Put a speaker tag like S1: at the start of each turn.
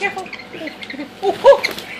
S1: Careful. Oh, oh.